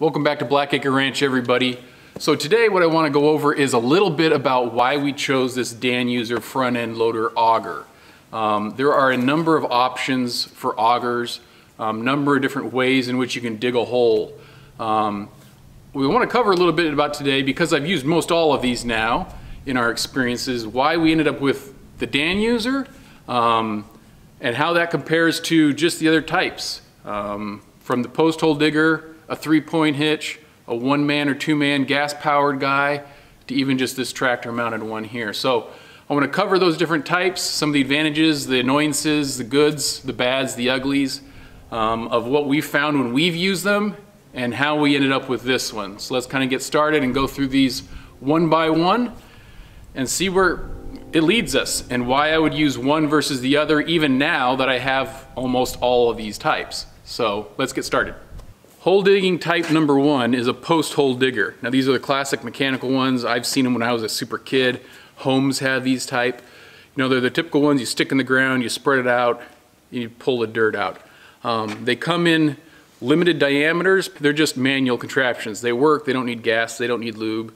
Welcome back to Blackacre Ranch, everybody. So today what I want to go over is a little bit about why we chose this Danuser front end loader auger. Um, there are a number of options for augers, a um, number of different ways in which you can dig a hole. Um, we want to cover a little bit about today because I've used most all of these now in our experiences, why we ended up with the Danuser, um, and how that compares to just the other types. Um, from the post hole digger, a three point hitch, a one man or two man gas powered guy, to even just this tractor mounted one here. So I want to cover those different types, some of the advantages, the annoyances, the goods, the bads, the uglies um, of what we found when we've used them and how we ended up with this one. So let's kind of get started and go through these one by one and see where it leads us and why I would use one versus the other even now that I have almost all of these types. So let's get started. Hole digging type number one is a post hole digger. Now these are the classic mechanical ones. I've seen them when I was a super kid. Homes have these type. You know, they're the typical ones you stick in the ground, you spread it out, you pull the dirt out. Um, they come in limited diameters. They're just manual contraptions. They work, they don't need gas, they don't need lube.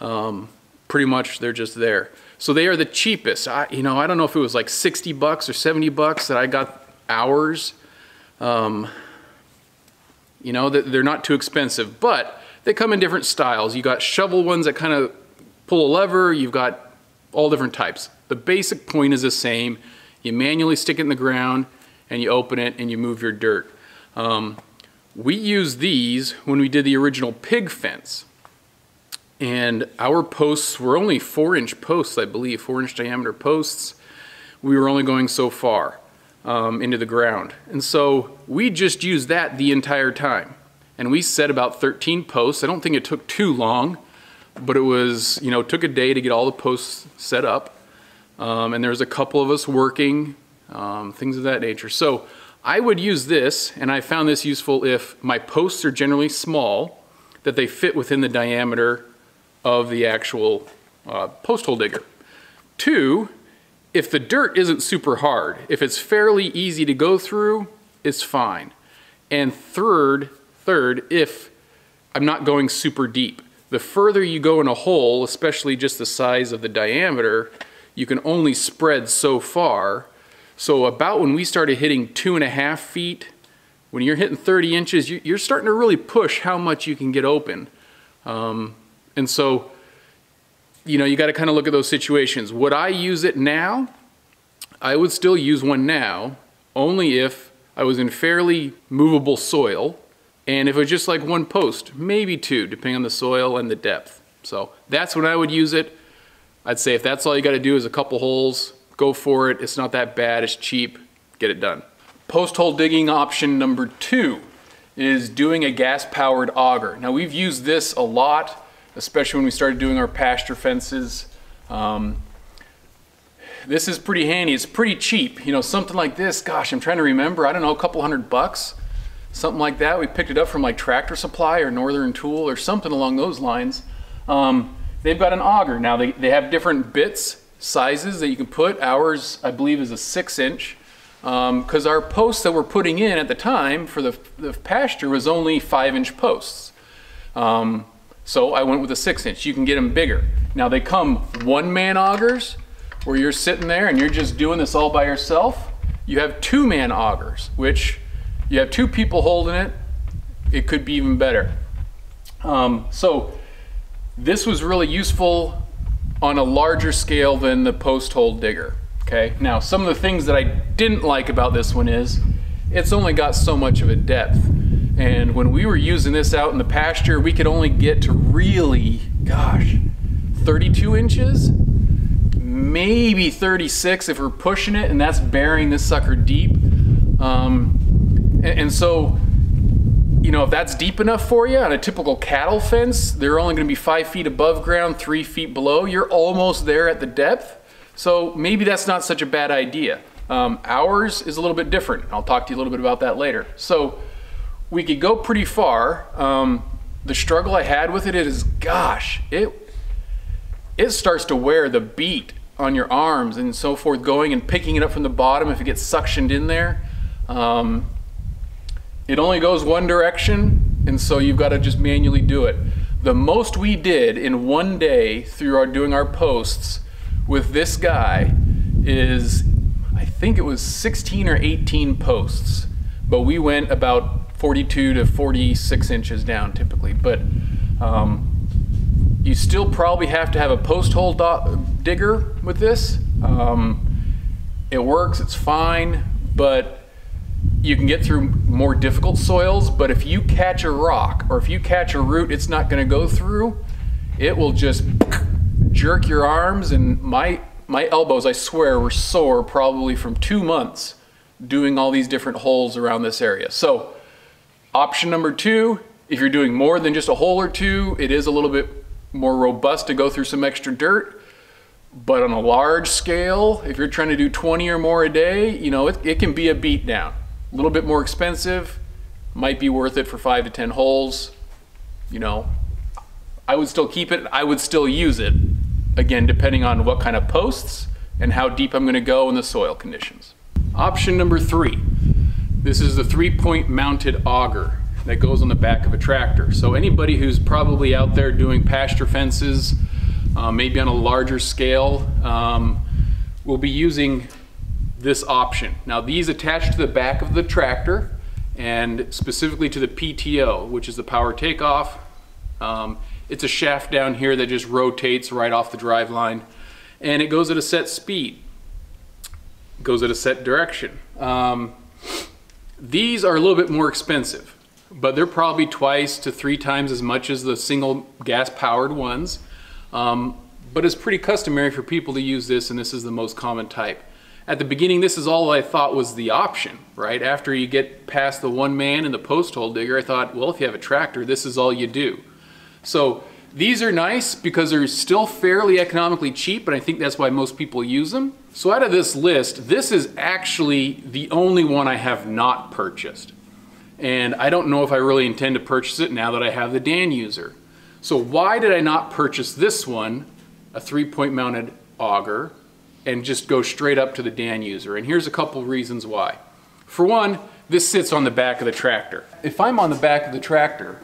Um, pretty much they're just there. So they are the cheapest. I, you know, I don't know if it was like 60 bucks or 70 bucks that I got ours. Um, you know, they're not too expensive, but they come in different styles. You got shovel ones that kind of pull a lever. You've got all different types. The basic point is the same. You manually stick it in the ground and you open it and you move your dirt. Um, we used these when we did the original pig fence and our posts were only four inch posts, I believe, four inch diameter posts. We were only going so far um, into the ground. And so we just used that the entire time. And we set about 13 posts. I don't think it took too long, but it was, you know, took a day to get all the posts set up. Um, and was a couple of us working, um, things of that nature. So I would use this, and I found this useful if my posts are generally small, that they fit within the diameter of the actual uh, post hole digger. Two, if the dirt isn't super hard, if it's fairly easy to go through, it's fine. And third, third, if I'm not going super deep. The further you go in a hole, especially just the size of the diameter, you can only spread so far. So about when we started hitting two and a half feet, when you're hitting 30 inches, you're starting to really push how much you can get open. Um, and so, you know, you got to kind of look at those situations. Would I use it now? I would still use one now, only if I was in fairly movable soil and if it was just like one post, maybe two, depending on the soil and the depth. So that's when I would use it. I'd say if that's all you got to do is a couple holes, go for it. It's not that bad, it's cheap, get it done. Post hole digging option number two is doing a gas powered auger. Now we've used this a lot especially when we started doing our pasture fences. Um, this is pretty handy. It's pretty cheap. You know, something like this, gosh, I'm trying to remember, I don't know, a couple hundred bucks, something like that. We picked it up from like Tractor Supply or Northern Tool or something along those lines. Um, they've got an auger. Now, they, they have different bits, sizes that you can put. Ours, I believe, is a six inch because um, our posts that we're putting in at the time for the, the pasture was only five inch posts. Um, so I went with a six inch. You can get them bigger. Now they come one man augers where you're sitting there and you're just doing this all by yourself. You have two man augers, which you have two people holding it. It could be even better. Um, so this was really useful on a larger scale than the post hole digger. Okay. Now some of the things that I didn't like about this one is it's only got so much of a depth. And when we were using this out in the pasture, we could only get to really, gosh, 32 inches, maybe 36 if we're pushing it, and that's burying this sucker deep. Um, and, and so, you know, if that's deep enough for you on a typical cattle fence, they're only going to be five feet above ground, three feet below. You're almost there at the depth. So maybe that's not such a bad idea. Um, ours is a little bit different. I'll talk to you a little bit about that later. So we could go pretty far. Um, the struggle I had with it is, gosh, it it starts to wear the beat on your arms and so forth, going and picking it up from the bottom if it gets suctioned in there. Um, it only goes one direction. And so you've got to just manually do it. The most we did in one day through our doing our posts with this guy is, I think it was 16 or 18 posts, but we went about 42 to 46 inches down typically. But um, you still probably have to have a post hole digger with this. Um, it works, it's fine, but you can get through more difficult soils, but if you catch a rock or if you catch a root it's not gonna go through, it will just jerk your arms and my, my elbows, I swear, were sore probably from two months doing all these different holes around this area. So option number two, if you're doing more than just a hole or two, it is a little bit more robust to go through some extra dirt. But on a large scale, if you're trying to do 20 or more a day, you know, it, it can be a beat down. A little bit more expensive, might be worth it for five to 10 holes. You know, I would still keep it. I would still use it. Again, depending on what kind of posts and how deep I'm gonna go in the soil conditions. Option number three. This is the three-point mounted auger that goes on the back of a tractor. So anybody who's probably out there doing pasture fences, uh, maybe on a larger scale, um, will be using this option. Now these attach to the back of the tractor and specifically to the PTO, which is the power takeoff. Um, it's a shaft down here that just rotates right off the drive line and it goes at a set speed, it goes at a set direction. Um, these are a little bit more expensive, but they're probably twice to three times as much as the single gas powered ones. Um, but it's pretty customary for people to use this and this is the most common type at the beginning, this is all I thought was the option, right? After you get past the one man and the post hole digger, I thought, well, if you have a tractor, this is all you do. So these are nice because they're still fairly economically cheap, and I think that's why most people use them. So out of this list, this is actually the only one I have not purchased. And I don't know if I really intend to purchase it now that I have the Danuser. So why did I not purchase this one, a three-point mounted auger, and just go straight up to the Danuser? And here's a couple reasons why. For one, this sits on the back of the tractor. If I'm on the back of the tractor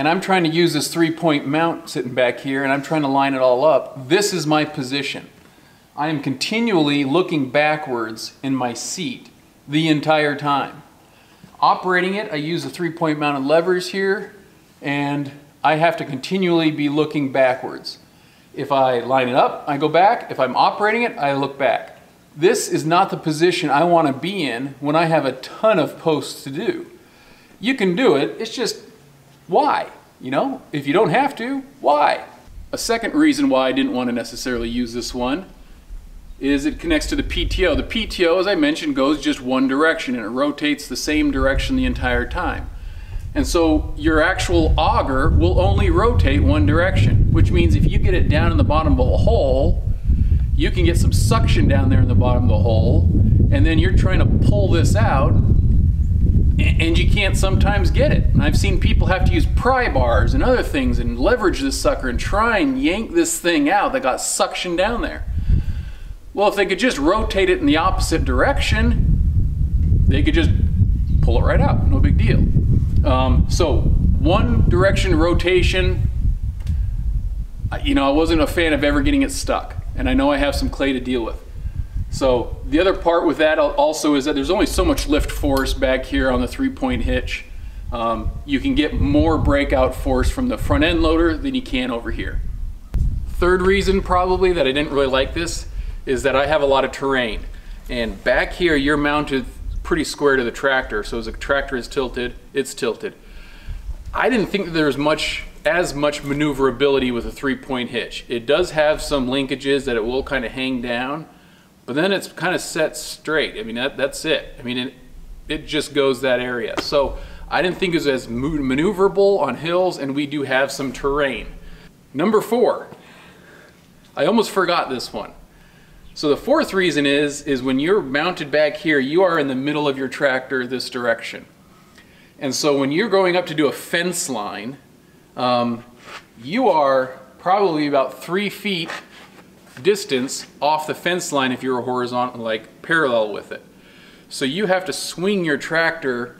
and I'm trying to use this three-point mount sitting back here and I'm trying to line it all up, this is my position. I am continually looking backwards in my seat the entire time. Operating it, I use the three-point mounted levers here and I have to continually be looking backwards. If I line it up, I go back. If I'm operating it, I look back. This is not the position I want to be in when I have a ton of posts to do. You can do it, it's just why? You know, if you don't have to, why? A second reason why I didn't want to necessarily use this one is it connects to the PTO. The PTO, as I mentioned, goes just one direction and it rotates the same direction the entire time. And so your actual auger will only rotate one direction, which means if you get it down in the bottom of a hole, you can get some suction down there in the bottom of the hole, and then you're trying to pull this out, and you can't sometimes get it. I've seen people have to use pry bars and other things and leverage this sucker and try and yank this thing out that got suction down there. Well, if they could just rotate it in the opposite direction, they could just pull it right out, no big deal. Um, so one direction rotation, you know, I wasn't a fan of ever getting it stuck. And I know I have some clay to deal with. So the other part with that also is that there's only so much lift force back here on the three point hitch. Um, you can get more breakout force from the front end loader than you can over here. Third reason probably that I didn't really like this is that I have a lot of terrain. And back here you're mounted pretty square to the tractor. So as the tractor is tilted, it's tilted. I didn't think that there was much as much maneuverability with a three-point hitch. It does have some linkages that it will kind of hang down, but then it's kind of set straight. I mean, that, that's it. I mean, it, it just goes that area. So I didn't think it was as maneuverable on hills, and we do have some terrain. Number four, I almost forgot this one. So the fourth reason is, is when you're mounted back here, you are in the middle of your tractor this direction. And so when you're going up to do a fence line, um, you are probably about three feet distance off the fence line if you're horizontal, like parallel with it. So you have to swing your tractor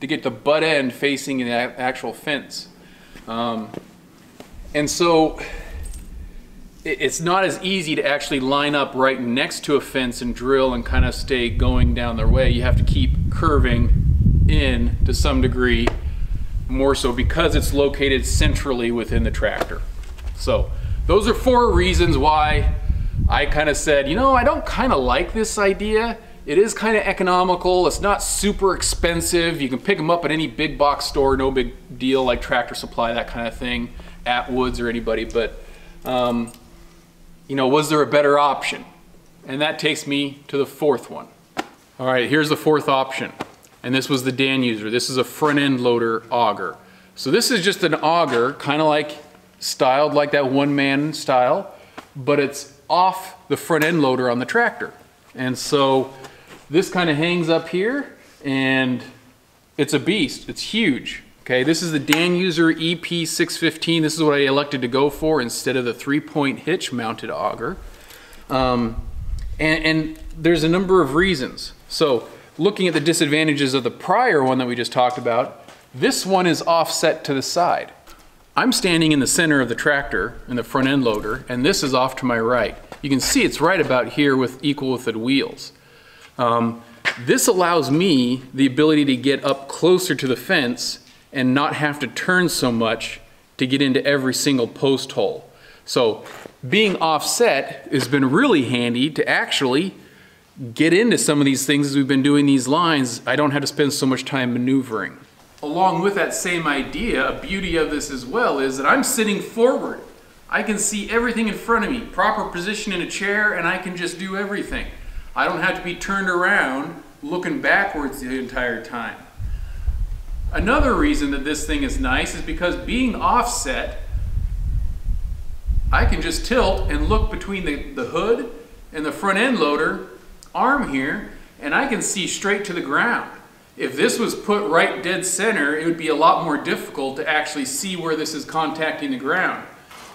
to get the butt end facing the actual fence. Um, and so it's not as easy to actually line up right next to a fence and drill and kind of stay going down their way. You have to keep curving in to some degree more so because it's located centrally within the tractor. So those are four reasons why I kind of said, you know, I don't kind of like this idea. It is kind of economical. It's not super expensive. You can pick them up at any big box store, no big deal like Tractor Supply, that kind of thing, at Woods or anybody. But, um, you know, was there a better option? And that takes me to the fourth one. All right, here's the fourth option. And this was the Danuser. This is a front end loader auger. So this is just an auger, kind of like styled like that one man style, but it's off the front end loader on the tractor. And so this kind of hangs up here and it's a beast. It's huge. Okay, this is the Danuser EP615. This is what I elected to go for instead of the three-point hitch mounted auger. Um, and, and there's a number of reasons. So looking at the disadvantages of the prior one that we just talked about, this one is offset to the side. I'm standing in the center of the tractor in the front end loader, and this is off to my right. You can see it's right about here with equal with the wheels. Um, this allows me the ability to get up closer to the fence and not have to turn so much to get into every single post hole. So being offset has been really handy to actually get into some of these things as we've been doing these lines. I don't have to spend so much time maneuvering along with that same idea, a beauty of this as well is that I'm sitting forward. I can see everything in front of me, proper position in a chair, and I can just do everything. I don't have to be turned around looking backwards the entire time. Another reason that this thing is nice is because being offset, I can just tilt and look between the, the hood and the front end loader arm here, and I can see straight to the ground. If this was put right dead center, it would be a lot more difficult to actually see where this is contacting the ground.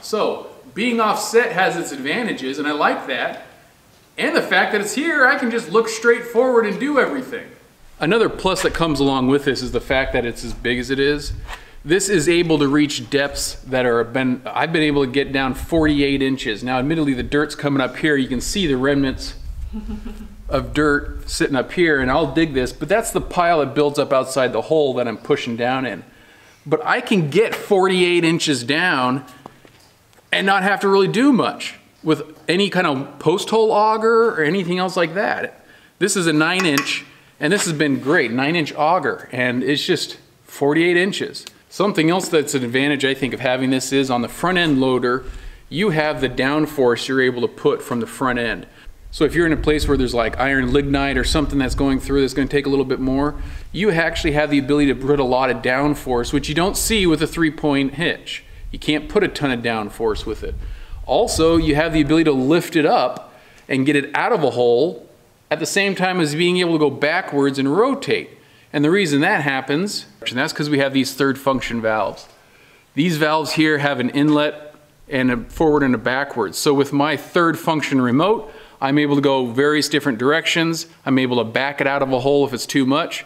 So being offset has its advantages, and I like that. And the fact that it's here, I can just look straight forward and do everything. Another plus that comes along with this is the fact that it's as big as it is. This is able to reach depths that are been, I've been able to get down 48 inches. Now admittedly the dirt's coming up here, you can see the remnants of dirt sitting up here and I'll dig this, but that's the pile that builds up outside the hole that I'm pushing down in. But I can get 48 inches down and not have to really do much with any kind of post hole auger or anything else like that. This is a nine inch and this has been great, nine inch auger and it's just 48 inches. Something else that's an advantage I think of having this is on the front end loader, you have the downforce you're able to put from the front end. So if you're in a place where there's like iron lignite or something that's going through that's going to take a little bit more, you actually have the ability to put a lot of downforce, which you don't see with a three-point hitch. You can't put a ton of downforce with it. Also, you have the ability to lift it up and get it out of a hole at the same time as being able to go backwards and rotate. And the reason that happens, and that's because we have these third function valves. These valves here have an inlet and a forward and a backwards. So with my third function remote, I'm able to go various different directions. I'm able to back it out of a hole if it's too much.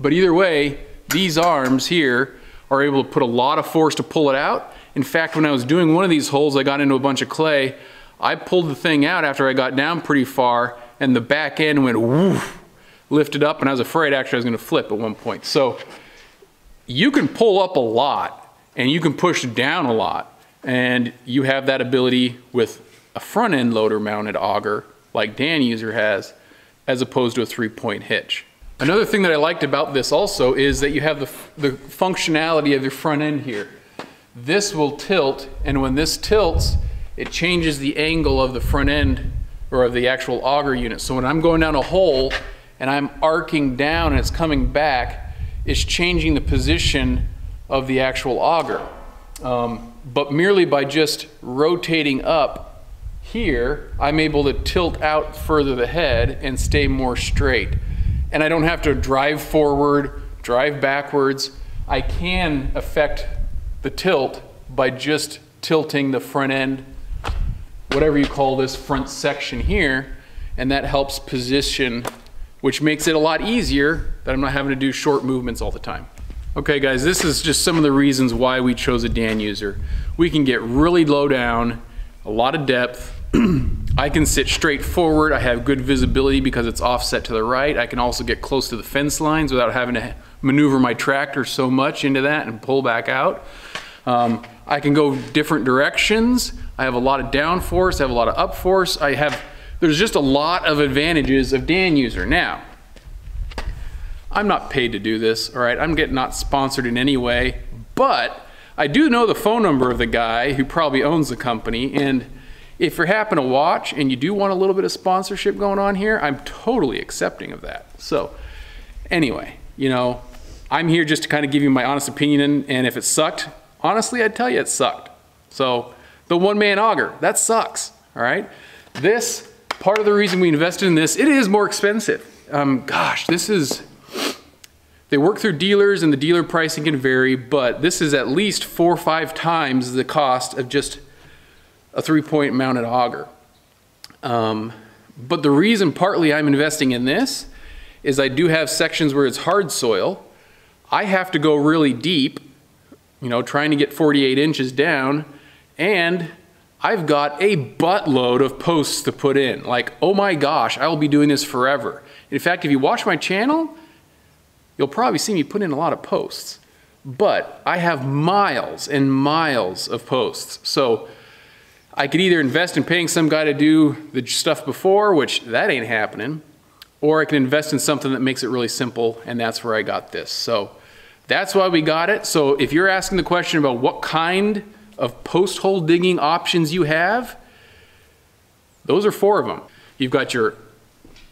But either way, these arms here are able to put a lot of force to pull it out. In fact, when I was doing one of these holes, I got into a bunch of clay. I pulled the thing out after I got down pretty far and the back end went woof, lifted up and I was afraid actually I was gonna flip at one point. So you can pull up a lot and you can push down a lot and you have that ability with a front end loader mounted auger like Danuser has, as opposed to a three-point hitch. Another thing that I liked about this also is that you have the, the functionality of your front end here. This will tilt, and when this tilts, it changes the angle of the front end or of the actual auger unit. So when I'm going down a hole and I'm arcing down and it's coming back, it's changing the position of the actual auger. Um, but merely by just rotating up here, I'm able to tilt out further the head and stay more straight. And I don't have to drive forward, drive backwards. I can affect the tilt by just tilting the front end, whatever you call this front section here, and that helps position which makes it a lot easier that I'm not having to do short movements all the time. Okay guys, this is just some of the reasons why we chose a Danuser. We can get really low down, a lot of depth. I can sit straight forward. I have good visibility because it's offset to the right. I can also get close to the fence lines without having to maneuver my tractor so much into that and pull back out. Um, I can go different directions. I have a lot of downforce. I have a lot of upforce. I have, there's just a lot of advantages of Danuser. Now, I'm not paid to do this, all right? I'm getting not sponsored in any way, but I do know the phone number of the guy who probably owns the company, and if you happen to watch and you do want a little bit of sponsorship going on here, I'm totally accepting of that. So, anyway, you know, I'm here just to kind of give you my honest opinion, and if it sucked, honestly, I'd tell you it sucked. So, the one-man auger, that sucks, all right? This, part of the reason we invested in this, it is more expensive. Um, gosh, this is they work through dealers and the dealer pricing can vary, but this is at least four or five times the cost of just a three-point mounted auger. Um, but the reason partly I'm investing in this is I do have sections where it's hard soil. I have to go really deep, you know, trying to get 48 inches down, and I've got a buttload of posts to put in. Like, oh my gosh, I will be doing this forever. In fact, if you watch my channel, You'll probably see me put in a lot of posts, but I have miles and miles of posts. So I could either invest in paying some guy to do the stuff before, which that ain't happening, or I can invest in something that makes it really simple, and that's where I got this. So that's why we got it. So if you're asking the question about what kind of post hole digging options you have, those are four of them. You've got your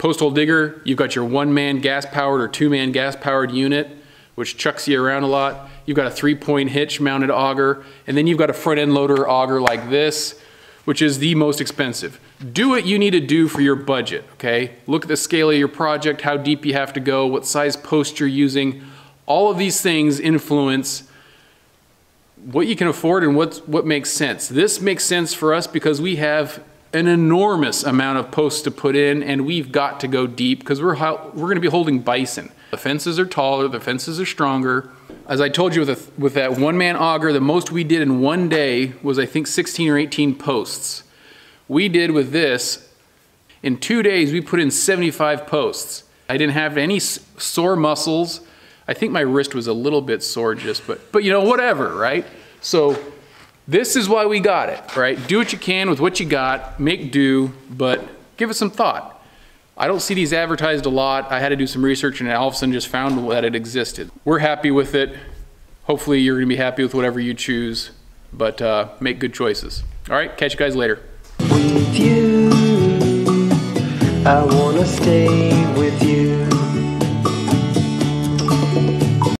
post hole digger, you've got your one-man gas-powered or two-man gas-powered unit, which chucks you around a lot. You've got a three-point hitch mounted auger, and then you've got a front-end loader auger like this, which is the most expensive. Do what you need to do for your budget, okay? Look at the scale of your project, how deep you have to go, what size post you're using. All of these things influence what you can afford and what, what makes sense. This makes sense for us because we have an enormous amount of posts to put in and we've got to go deep because we're, we're going to be holding bison. The fences are taller, the fences are stronger. As I told you with, a, with that one-man auger, the most we did in one day was I think 16 or 18 posts. We did with this, in two days we put in 75 posts. I didn't have any sore muscles. I think my wrist was a little bit sore just, but, but you know, whatever, right? So this is why we got it, right? Do what you can with what you got, make do, but give it some thought. I don't see these advertised a lot. I had to do some research and all of a sudden just found that it existed. We're happy with it. Hopefully you're gonna be happy with whatever you choose, but uh, make good choices. All right, catch you guys later.